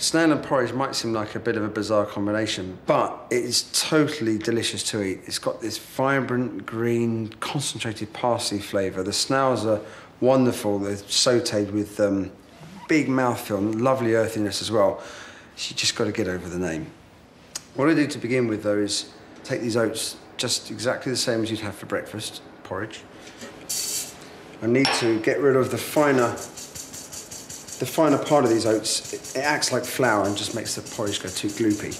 Snail and porridge might seem like a bit of a bizarre combination, but it is totally delicious to eat. It's got this vibrant green, concentrated parsley flavour. The snails are wonderful. They're sautéed with um, big mouthfeel lovely earthiness as well. You just got to get over the name. What I do to begin with, though, is take these oats just exactly the same as you'd have for breakfast, porridge. I need to get rid of the finer the finer part of these oats, it, it acts like flour and just makes the porridge go too gloopy.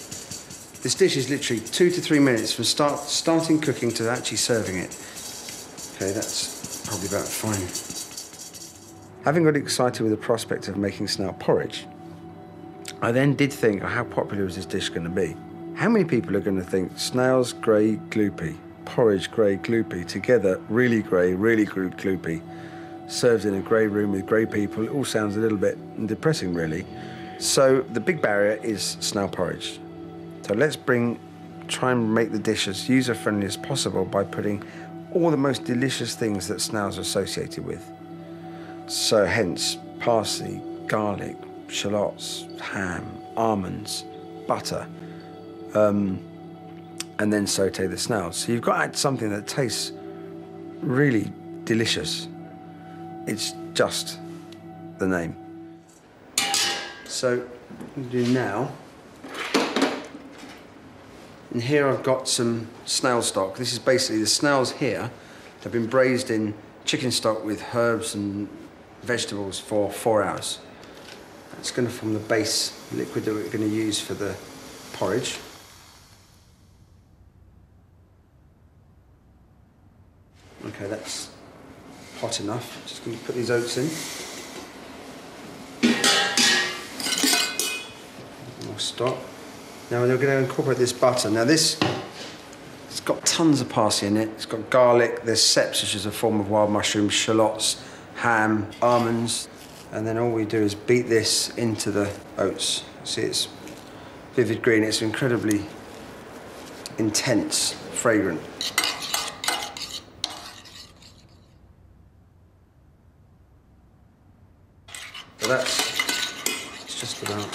This dish is literally two to three minutes from start, starting cooking to actually serving it. Okay, that's probably about fine. Having got excited with the prospect of making snail porridge, I then did think, how popular is this dish going to be? How many people are going to think snails grey gloopy, porridge grey gloopy, together really grey, really gloopy? Served in a grey room with grey people. It all sounds a little bit depressing, really. So the big barrier is snail porridge. So let's bring, try and make the dish as user-friendly as possible by putting all the most delicious things that snails are associated with. So hence parsley, garlic, shallots, ham, almonds, butter, um, and then saute the snails. So you've got something that tastes really delicious. It's just the name. So, do now. And here I've got some snail stock. This is basically the snails here that have been braised in chicken stock with herbs and vegetables for four hours. That's going to form the base liquid that we're going to use for the porridge. Okay, that's hot enough. Just going to put these oats in. More stock. Now we're going to incorporate this butter. Now this, it's got tons of parsley in it. It's got garlic, there's ceps, which is a form of wild mushroom, shallots, ham, almonds. And then all we do is beat this into the oats. See, it's vivid green. It's incredibly intense, fragrant. That's it's just about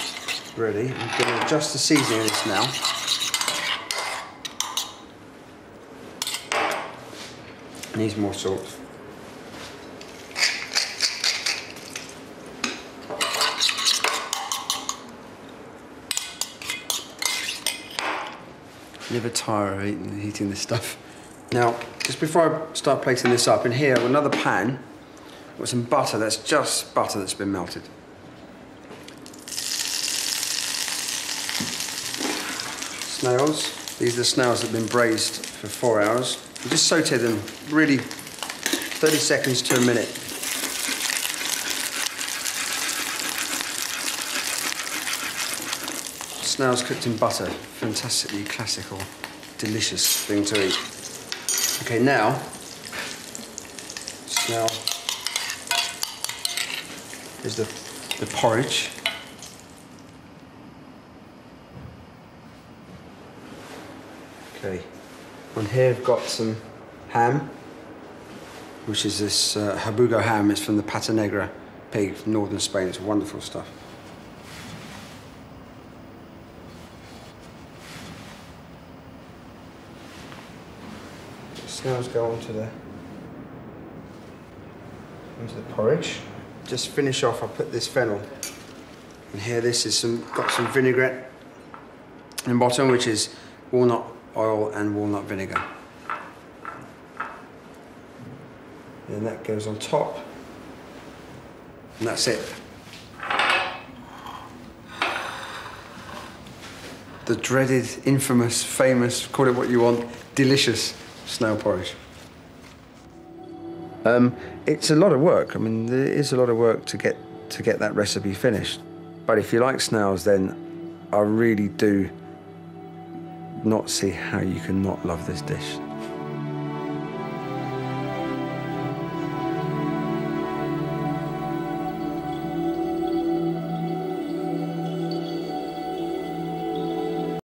ready. I'm going to adjust the seasoning of this now. Needs more salt. Never tire of eating, heating this stuff. Now, just before I start plating this up, in here, another pan with some butter, that's just butter that's been melted. Snails, these are the snails that have been braised for four hours. Just saute them really 30 seconds to a minute. Snails cooked in butter, fantastically classical, delicious thing to eat. Okay, now, snail is the, the porridge. Okay, on here I've got some ham, which is this uh, Jabugo ham. It's from the Patanegra pig from northern Spain. It's wonderful stuff. Snails go onto the onto the porridge just finish off, I put this fennel. And here this is some, got some vinaigrette in bottom, which is walnut oil and walnut vinegar. And that goes on top. And that's it. The dreaded, infamous, famous, call it what you want, delicious snail porridge. Um, it's a lot of work. I mean, there is a lot of work to get to get that recipe finished. But if you like snails, then I really do not see how you can not love this dish.